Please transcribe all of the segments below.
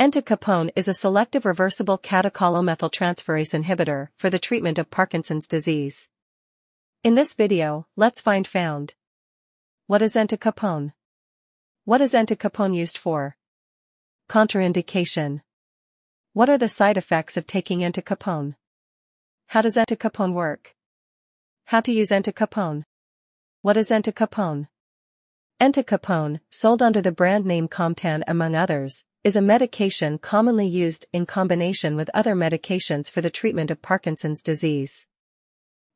Entacapone is a selective reversible catechol-O-methyltransferase inhibitor for the treatment of Parkinson's disease. In this video, let's find found. What is entacapone? What is entacapone used for? Contraindication. What are the side effects of taking entacapone? How does entacapone work? How to use entacapone? What is entacapone? Entacapone, sold under the brand name Comtan among others, is a medication commonly used in combination with other medications for the treatment of Parkinson's disease.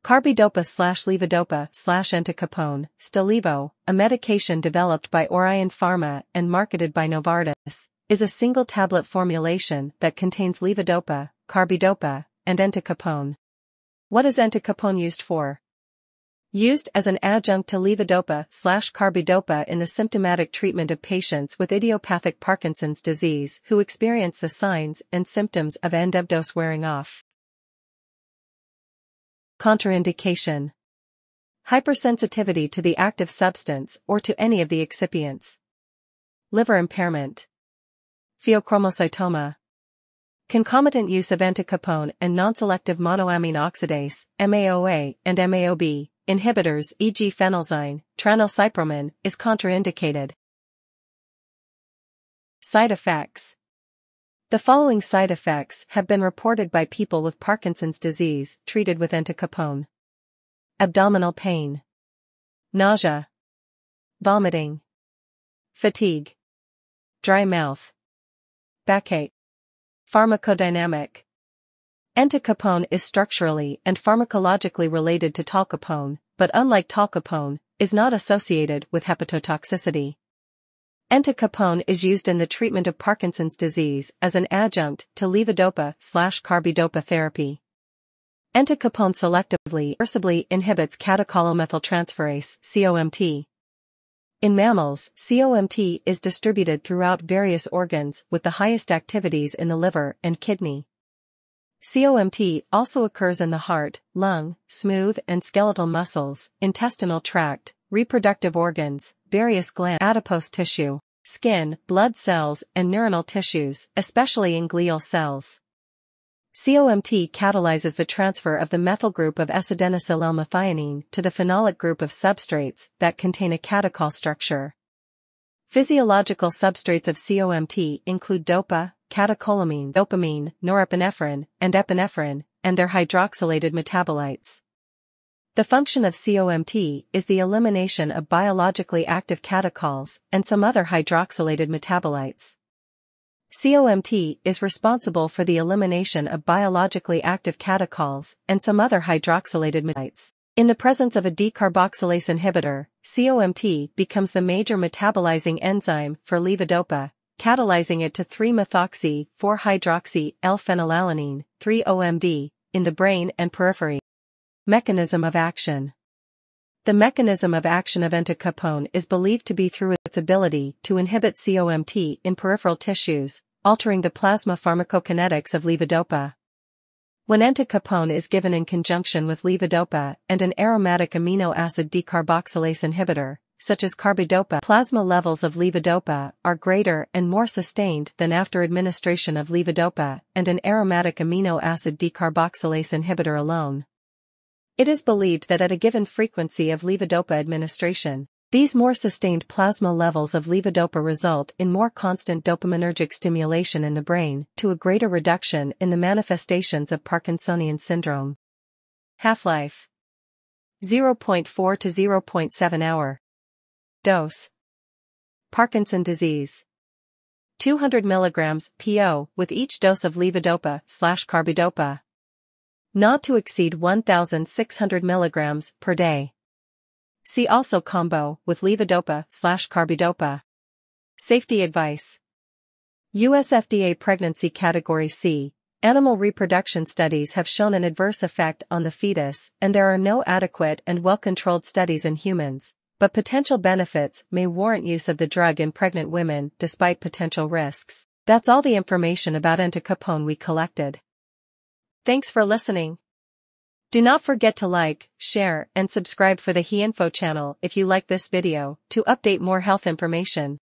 Carbidopa slash levodopa slash entacapone, Stalevo, a medication developed by Orion Pharma and marketed by Novartis, is a single tablet formulation that contains levodopa, carbidopa, and entacapone. What is entacapone used for? Used as an adjunct to levodopa slash carbidopa in the symptomatic treatment of patients with idiopathic Parkinson's disease who experience the signs and symptoms of end-of-dose wearing off. Contraindication Hypersensitivity to the active substance or to any of the excipients. Liver impairment. Pheochromocytoma. Concomitant use of entacapone and non-selective monoamine oxidase, MAOA, and MAOB, inhibitors e.g. phenelzine, tranylcypromine, is contraindicated. Side effects The following side effects have been reported by people with Parkinson's disease treated with entacapone. Abdominal pain. Nausea. Vomiting. Fatigue. Dry mouth. Backache. Pharmacodynamic. Entacapone is structurally and pharmacologically related to tolcapone, but unlike tolcapone, is not associated with hepatotoxicity. Entacapone is used in the treatment of Parkinson's disease as an adjunct to levodopa slash carbidopa therapy. Entacapone selectively reversibly inhibits catechol-O-methyltransferase COMT. In mammals, COMT is distributed throughout various organs with the highest activities in the liver and kidney. COMT also occurs in the heart, lung, smooth and skeletal muscles, intestinal tract, reproductive organs, various glands, adipose tissue, skin, blood cells, and neuronal tissues, especially in glial cells. COMT catalyzes the transfer of the methyl group of L-methionine to the phenolic group of substrates that contain a catechol structure. Physiological substrates of COMT include DOPA, catecholamine, dopamine, norepinephrine, and epinephrine, and their hydroxylated metabolites. The function of COMT is the elimination of biologically active catechols and some other hydroxylated metabolites. COMT is responsible for the elimination of biologically active catechols and some other hydroxylated metabolites. In the presence of a decarboxylase inhibitor, COMT becomes the major metabolizing enzyme for levodopa, catalyzing it to 3-methoxy, 4-hydroxy, L-phenylalanine, 3-OMD, in the brain and periphery. Mechanism of action The mechanism of action of entacapone is believed to be through its ability to inhibit COMT in peripheral tissues, altering the plasma pharmacokinetics of levodopa. When entacapone is given in conjunction with levodopa and an aromatic amino acid decarboxylase inhibitor, such as carbidopa, plasma levels of levodopa are greater and more sustained than after administration of levodopa and an aromatic amino acid decarboxylase inhibitor alone. It is believed that at a given frequency of levodopa administration, these more sustained plasma levels of levodopa result in more constant dopaminergic stimulation in the brain to a greater reduction in the manifestations of Parkinsonian syndrome. Half-life 0.4 to 0.7 hour. Dose. Parkinson disease. 200 mg PO with each dose of levodopa slash carbidopa. Not to exceed 1,600 mg per day. See also combo with levodopa slash carbidopa. Safety advice. US FDA pregnancy category C. Animal reproduction studies have shown an adverse effect on the fetus and there are no adequate and well-controlled studies in humans, but potential benefits may warrant use of the drug in pregnant women despite potential risks. That's all the information about entacapone we collected. Thanks for listening. Do not forget to like, share, and subscribe for the HeInfo channel if you like this video to update more health information.